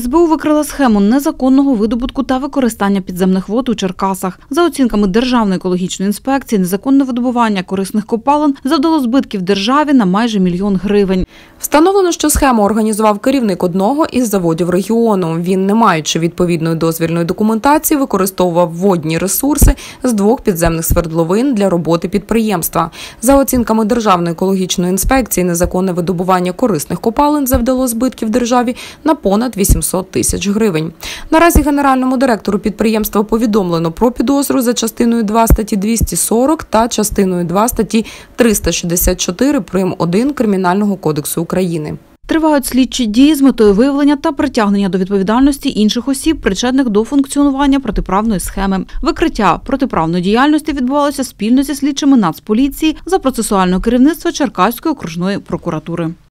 СБУ викрила схему незаконного видобутку та використання підземних вод у Черкасах. За оцінками Державної екологічної інспекції, незаконне видобування корисних копалин завдало збитків державі на майже мільйон гривень. Встановлено, що схему організував керівник одного із заводів регіону. Він, не маючи відповідної дозвільної документації, використовував водні ресурси з двох підземних свердловин для роботи підприємства. За оцінками Державної екологічної інспекції, незаконне видобування корисних копалин завдало збитків державі на понад 800 тисяч гривень. Наразі генеральному директору підприємства повідомлено про підозру за частиною 2 статті 240 та частиною 2 статті 364 прим. 1 Кримінального кодексу України. Тривають слідчі дії з метою виявлення та притягнення до відповідальності інших осіб, причетних до функціонування протиправної схеми. Викриття протиправної діяльності відбувалося спільно зі слідчими Нацполіції за процесуального керівництва Черкаської окружної прокуратури.